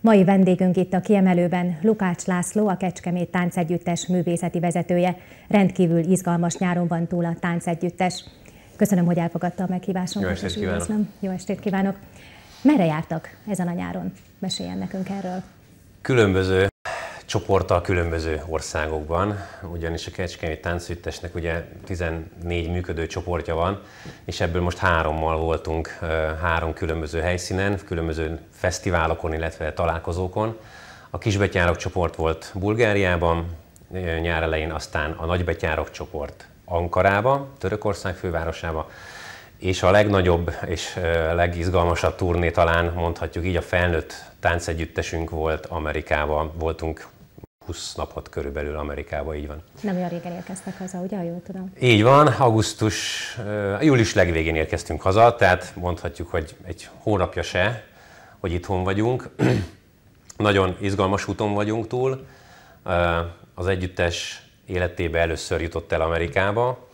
Mai vendégünk itt a kiemelőben Lukács László, a Kecskemét Táncegyüttes művészeti vezetője. Rendkívül izgalmas nyáron van túl a táncegyüttes. Köszönöm, hogy elfogadta a meghívásunkat. Jó estét kívánok! Jó estét kívánok! Merre jártak ezen a nyáron? Meséljen nekünk erről. Különböző csoporttal különböző országokban, ugyanis a Kecskemét Táncüttesnek ugye 14 működő csoportja van, és ebből most hárommal voltunk három különböző helyszínen, különböző fesztiválokon, illetve találkozókon. A kisbetyárok csoport volt Bulgáriában, nyár elején aztán a nagybetyárok csoport Ankarába, Törökország fővárosába, és a legnagyobb és legizgalmasabb turné talán mondhatjuk így a felnőtt táncegyüttesünk volt Amerikában. Voltunk 20 napot körülbelül Amerikába, így van. Nem olyan régen érkeztek haza, ugye, jól tudom? Így van, augusztus, július legvégén érkeztünk haza, tehát mondhatjuk, hogy egy hónapja se, hogy itthon vagyunk. Nagyon izgalmas úton vagyunk túl. Az együttes életébe először jutott el Amerikába.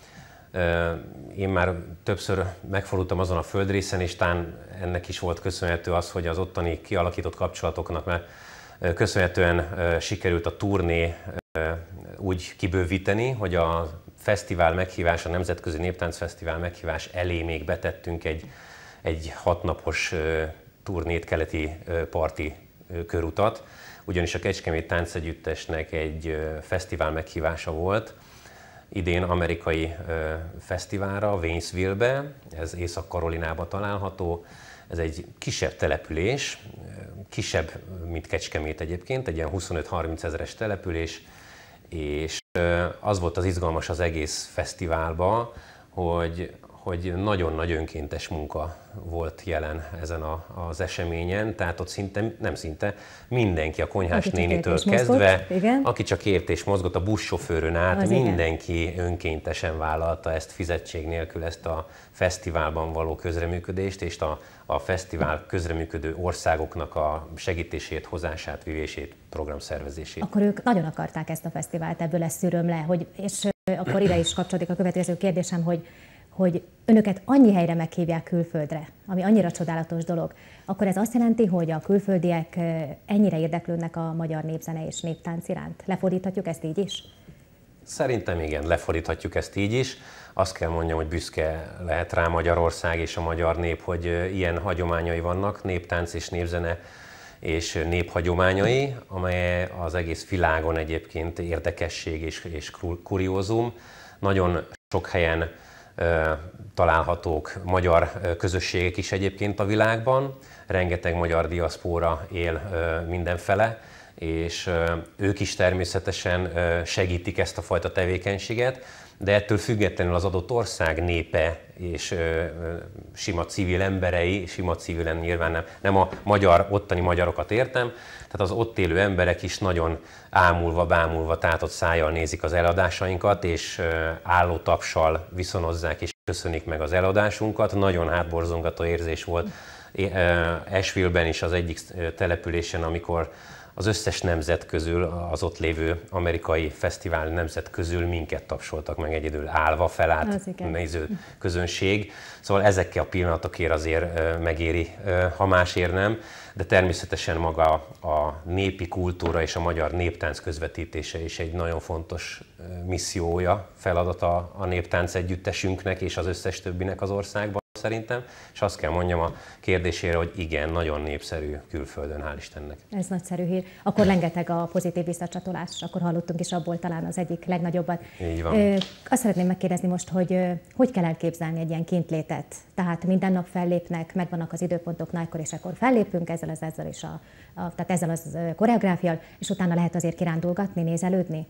Én már többször megfordultam azon a földrészen, és talán ennek is volt köszönhető az, hogy az ottani kialakított kapcsolatoknak, mert köszönhetően sikerült a turné úgy kibővíteni, hogy a fesztivál meghívás, a Nemzetközi Néptáncfesztivál meghívás elé még betettünk egy, egy hatnapos turnét, keleti parti körutat, ugyanis a Kecskemét Táncegyüttesnek egy fesztivál meghívása volt, idén amerikai fesztiválra, Waynesville-be, ez Észak-Karolinában található, ez egy kisebb település, kisebb, mint Kecskemét egyébként, egy ilyen 25-30 ezeres település, és az volt az izgalmas az egész fesztiválban, hogy, hogy nagyon nagy önkéntes munka volt jelen ezen a, az eseményen, tehát ott szinte, nem szinte, mindenki a konyhás aki nénitől kezdve, mozgott, aki csak ért és mozgott, a buszsofőrön át, az mindenki igen. önkéntesen vállalta ezt fizetség nélkül, ezt a fesztiválban való közreműködést, és a, a fesztivál közreműködő országoknak a segítését, hozását, vívését, programszervezését. Akkor ők nagyon akarták ezt a fesztivált, ebből lesz szűröm le, hogy, és akkor ide is kapcsolódik a következő kérdésem, hogy hogy önöket annyi helyre meghívják külföldre, ami annyira csodálatos dolog, akkor ez azt jelenti, hogy a külföldiek ennyire érdeklődnek a magyar népzene és néptánc iránt. Lefordíthatjuk ezt így is? Szerintem igen, lefordíthatjuk ezt így is. Azt kell mondjam, hogy büszke lehet rá Magyarország és a magyar nép, hogy ilyen hagyományai vannak, néptánc és népzene és néphagyományai, amely az egész világon egyébként érdekesség és, és kuriózum. Nagyon sok helyen találhatók magyar közösségek is egyébként a világban, rengeteg magyar diaszpóra él mindenfele, és ők is természetesen segítik ezt a fajta tevékenységet, de ettől függetlenül az adott ország népe és sima civil emberei, sima civilen nyilván nem, nem a magyar, ottani magyarokat értem, tehát az ott élő emberek is nagyon ámulva, bámulva, tátott szájjal nézik az eladásainkat, és álló tapsal viszonozzák és köszönik meg az eladásunkat. Nagyon hátborzongató érzés volt Esville-ben is az egyik településen, amikor az összes nemzet közül, az ott lévő amerikai fesztivál nemzet közül minket tapsoltak meg egyedül állva, felállt néző közönség. Szóval ezekkel a pillanatokért azért megéri, ha másért nem, de természetesen maga a népi kultúra és a magyar néptánc közvetítése is egy nagyon fontos missziója, feladata a néptánc együttesünknek és az összes többinek az országban szerintem, és azt kell mondjam a kérdésére, hogy igen, nagyon népszerű külföldön, hál' Istennek. Ez nagyszerű hír. Akkor rengeteg a pozitív visszacsatolás, akkor hallottunk is abból talán az egyik legnagyobbat. Így van. Ö, azt szeretném megkérdezni most, hogy hogy kell elképzelni egy ilyen kintlétet? Tehát minden nap fellépnek, megvannak az időpontok, na akkor és akkor fellépünk ezzel az ezzel is a, a tehát ezzel az koreográfiával, és utána lehet azért kirándulgatni, nézelődni?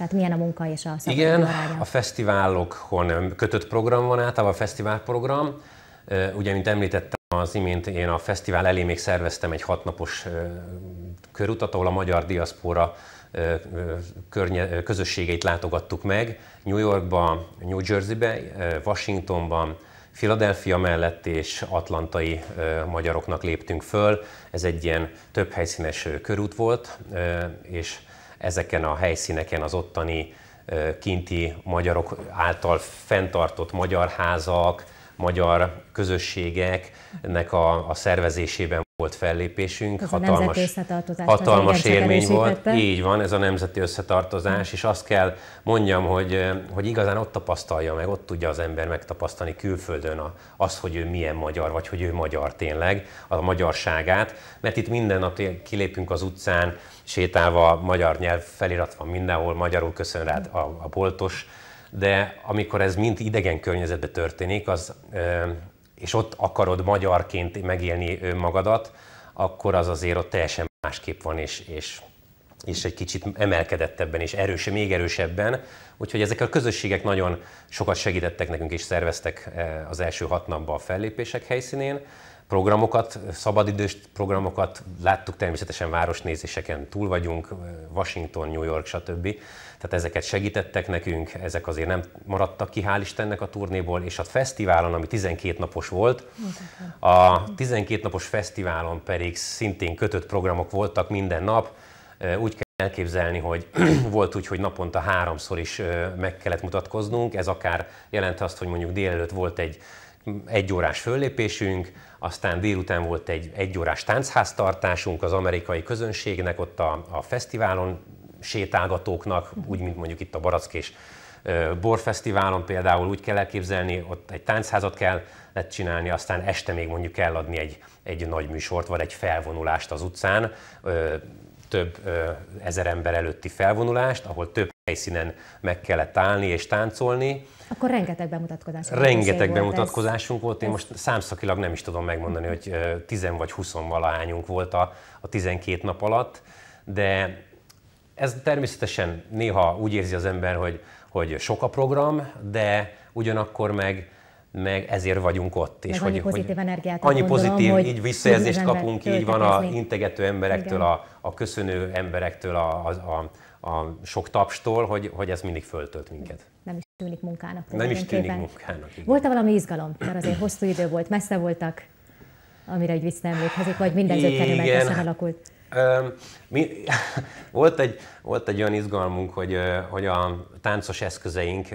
Tehát milyen a munka és a Igen, aránya? a fesztiválokon kötött program van általában a fesztiválprogram. Ugye, mint említettem az imént, én a fesztivál elé még szerveztem egy hatnapos körutat, ahol a magyar diaszpora közösségeit látogattuk meg. New Yorkba, New Jerseybe, Washingtonban, Philadelphia mellett és atlantai magyaroknak léptünk föl. Ez egy ilyen több helyszínes körút volt, és ezeken a helyszíneken az ottani kinti magyarok által fenntartott magyar házak, magyar közösségeknek a, a szervezésében volt fellépésünk, ez hatalmas, hatalmas élmény volt. Így van, ez a nemzeti összetartozás, és azt kell mondjam, hogy, hogy igazán ott tapasztalja meg, ott tudja az ember megtapasztalni külföldön a, az, hogy ő milyen magyar, vagy hogy ő magyar tényleg, a magyarságát, mert itt minden nap kilépünk az utcán, sétálva magyar nyelv felirat van mindenhol, magyarul köszön rád a, a boltos, de amikor ez mind idegen környezetben történik, az és ott akarod magyarként megélni önmagadat, akkor az azért ott teljesen másképp van, és, és, és egy kicsit emelkedettebben és erős, még erősebben. Úgyhogy ezek a közösségek nagyon sokat segítettek nekünk, és szerveztek eh, az első hat napban a fellépések helyszínén programokat, szabadidős programokat, láttuk természetesen városnézéseken túl vagyunk, Washington, New York, stb. Tehát ezeket segítettek nekünk, ezek azért nem maradtak ki, hál' Istennek a turnéból, és a fesztiválon, ami 12 napos volt, a 12 napos fesztiválon pedig szintén kötött programok voltak minden nap, úgy kell elképzelni, hogy volt úgy, hogy naponta háromszor is meg kellett mutatkoznunk, ez akár jelent azt, hogy mondjuk délelőtt volt egy egy órás föllépésünk, aztán délután volt egy egyórás táncháztartásunk az amerikai közönségnek, ott a, a fesztiválon sétálgatóknak, úgy, mint mondjuk itt a Barackés Borfesztiválon például úgy kell elképzelni, ott egy táncházat kell csinálni, aztán este még mondjuk kell adni egy, egy nagy műsort, vagy egy felvonulást az utcán, több ezer ember előtti felvonulást, ahol több helyszínen meg kellett állni és táncolni. Akkor rengeteg bemutatkozásunk Rengeteg bemutatkozásunk volt, én most számszakilag nem is tudom megmondani, hogy 10 vagy 20 valahányunk volt a, a 12 nap alatt, de ez természetesen néha úgy érzi az ember, hogy, hogy sok a program, de ugyanakkor meg, meg ezért vagyunk ott. És annyi hogy, pozitív energiát Annyi gondolom, pozitív hogy így visszajelzést kapunk, így van a integető emberektől, a, a köszönő emberektől, a, a, a sok tapstól, hogy, hogy ez mindig föltölt minket. Nem is tűnik munkának. Nem is tűnik munkának. Volt-e valami izgalom? Mert azért hosszú idő volt, messze voltak, amire egy visszaemlékezik, vagy minden zöggenőmentesen alakult? Mi, volt, egy, volt egy olyan izgalmunk, hogy, hogy a táncos eszközeink,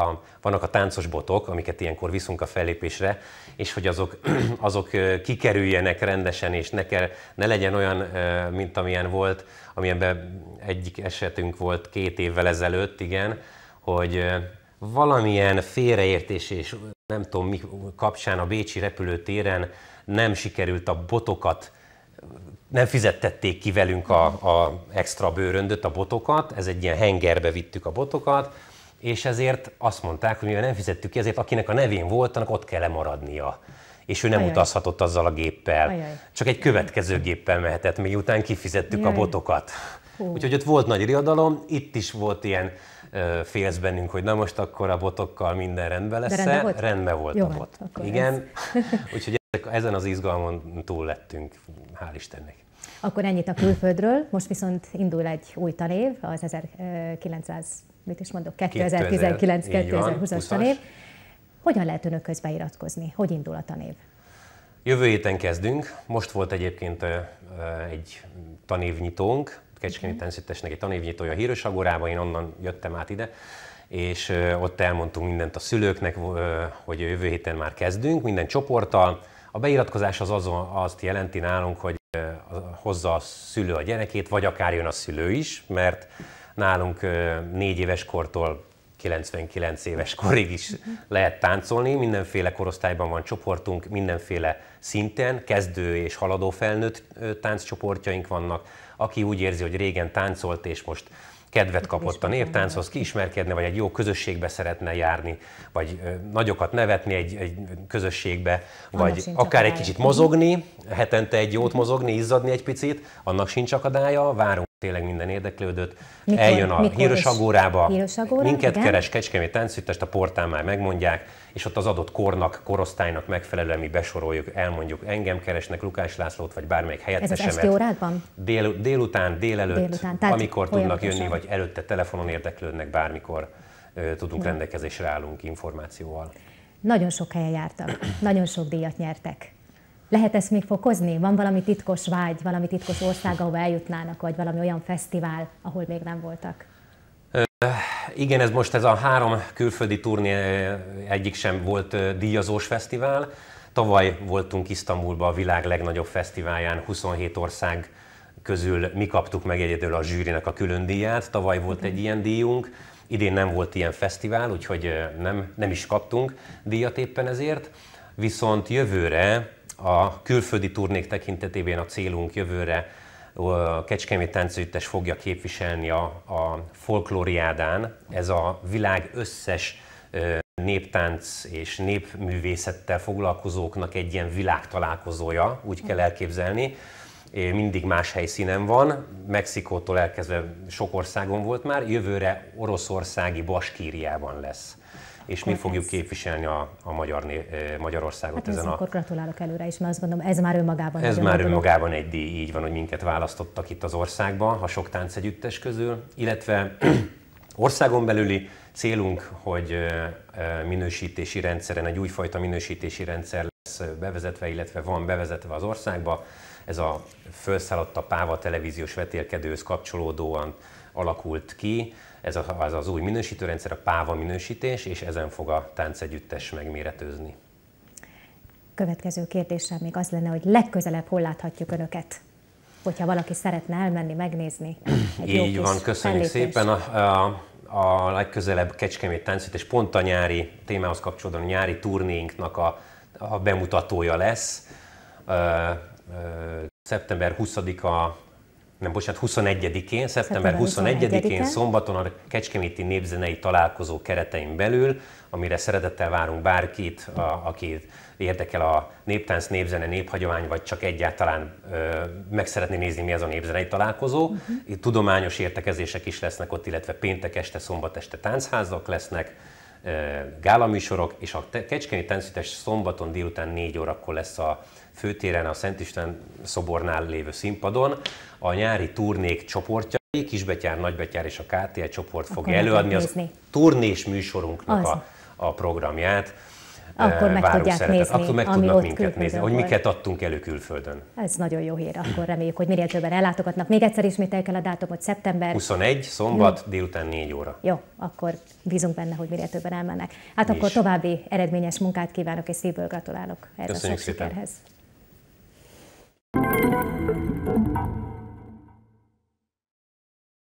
a, vannak a táncos botok, amiket ilyenkor viszunk a fellépésre, és hogy azok, azok kikerüljenek rendesen, és ne, kell, ne legyen olyan, mint amilyen volt, amilyenben egyik esetünk volt két évvel ezelőtt, igen, hogy valamilyen félreértés és nem tudom mi kapcsán a Bécsi repülőtéren nem sikerült a botokat nem fizettették ki velünk a, a extra bőröndöt, a botokat, ez egy ilyen hengerbe vittük a botokat, és ezért azt mondták, hogy mivel nem fizettük ki, ezért akinek a nevén volt, annak ott kell maradnia. És ő nem Ajaj. utazhatott azzal a géppel. Ajaj. Csak egy következő géppel mehetett, miután kifizettük Ajaj. a botokat. Hú. Úgyhogy ott volt nagy riadalom, itt is volt ilyen félsz bennünk, hogy na most akkor a botokkal minden rendben lesz. rendben volt? Rendben volt Jó, a bot. Igen. Úgyhogy ezen az izgalmon túl lettünk, hál' Istennek. Akkor ennyit a külföldről, most viszont indul egy új tanév, az 1900, mit is mondok, 2019-2020-as tanév. Hogyan lehet önök beiratkozni? Hogy indul a tanév? Jövő héten kezdünk. Most volt egyébként egy tanévnyitónk, Kecskemét Tenszítesnek egy tanévnyitója a Híros Agorában, én onnan jöttem át ide, és ott elmondtunk mindent a szülőknek, hogy jövő héten már kezdünk, minden csoporttal. A beiratkozás az azon, azt jelenti nálunk, hogy hozza a szülő a gyerekét, vagy akár jön a szülő is, mert nálunk négy éves kortól 99 éves korig is lehet táncolni, mindenféle korosztályban van csoportunk, mindenféle szinten, kezdő és haladó felnőtt tánccsoportjaink vannak. Aki úgy érzi, hogy régen táncolt és most kedvet kapott a néptánchoz, kiismerkedne, vagy egy jó közösségbe szeretne járni, vagy nagyokat nevetni egy, egy közösségbe, vagy akár egy kicsit mozogni, hetente egy jót mozogni, izzadni egy picit, annak sincs akadálya, várunk tényleg minden érdeklődött. Mikor, Eljön a Híros Agórába, minket igen? keres Kecskemét táncüttest, a portán már megmondják, és ott az adott kornak, korosztálynak megfelelően mi besoroljuk, elmondjuk, engem keresnek, Lukás Lászlót, vagy bármelyik helyettesemet. Ez esti órákban? Dél, délután, délelőtt, délután. Tehát amikor tudnak jönni, vagy előtte telefonon érdeklődnek, bármikor uh, tudunk ja. rendelkezésre állunk információval. Nagyon sok helyen jártak, nagyon sok díjat nyertek. Lehet ezt még fokozni? Van valami titkos vágy, valami titkos ország, ahol eljutnának, vagy valami olyan fesztivál, ahol még nem voltak? Igen, ez most ez a három külföldi turné egyik sem volt díjazós fesztivál, Tavaly voltunk Isztambulban a világ legnagyobb fesztiválján, 27 ország közül mi kaptuk meg egyedül a zsűrinek a külön díját. Tavaly volt egy ilyen díjunk, idén nem volt ilyen fesztivál, úgyhogy nem, nem is kaptunk díjat éppen ezért. Viszont jövőre a külföldi turnék tekintetében a célunk jövőre a Kecskemét táncegyüttes fogja képviselni a, a folklóriádán. Ez a világ összes néptánc és népművészettel foglalkozóknak egy ilyen világtalálkozója, úgy kell elképzelni. Mindig más helyszínen van, Mexikótól elkezdve sok országon volt már, jövőre Oroszországi Baskíriában lesz és mi fogjuk képviselni a, a magyar, Magyarországot hát ezen a... akkor gratulálok előre is, mert azt gondolom, ez már önmagában Ez már önmagában egy díj, így van, hogy minket választottak itt az országban, a sok táncegyüttes közül, illetve országon belüli célunk, hogy minősítési rendszeren, egy újfajta minősítési rendszer lesz bevezetve, illetve van bevezetve az országba. Ez a felszállott a Páva televíziós vetélkedőhöz kapcsolódóan alakult ki, ez, a, az az új minősítőrendszer, a PÁVA minősítés, és ezen fog a táncegyüttes megméretőzni. Következő kérdésem még az lenne, hogy legközelebb hol láthatjuk Önöket? Hogyha valaki szeretne elmenni, megnézni. Egy Így van, köszönjük fellépés. szépen. A, a, a legközelebb Kecskemét táncegyüttes pont a nyári témához kapcsolódóan a nyári turnéinknak a, a bemutatója lesz. Ö, ö, szeptember 20-a nem bocsánat, 21-én, szeptember 21-én szombaton a Kecskeméti Népzenei Találkozó keretein belül, amire szeretettel várunk bárkit, a, aki érdekel a néptánc, népzene, néphagyomány, vagy csak egyáltalán ö, meg szeretné nézni, mi ez a népzenei találkozó. Uh-huh. Tudományos értekezések is lesznek ott, illetve péntek este, szombat este táncházak lesznek, gálaműsorok, és a Kecskemét Táncítés szombaton délután 4 órakor lesz a főtéren, a Szent István szobornál lévő színpadon. A nyári turnék csoportjai, Kisbetyár, Nagybetyár és a KTL csoport fogja előadni az turnés műsorunknak a, a programját akkor meg tudják nézni, akkor meg ami tudnak minket nézni, hogy miket adtunk elő külföldön. Ez nagyon jó hír, akkor reméljük, hogy minél többen ellátogatnak. Még egyszer ismételjük el a dátumot, szeptember... 21, szombat, jó. délután 4 óra. Jó, akkor bízunk benne, hogy minél többen elmennek. Hát Mi akkor is. további eredményes munkát kívánok, és szívből gratulálok erre Köszönjük a sikerhez. Szépen.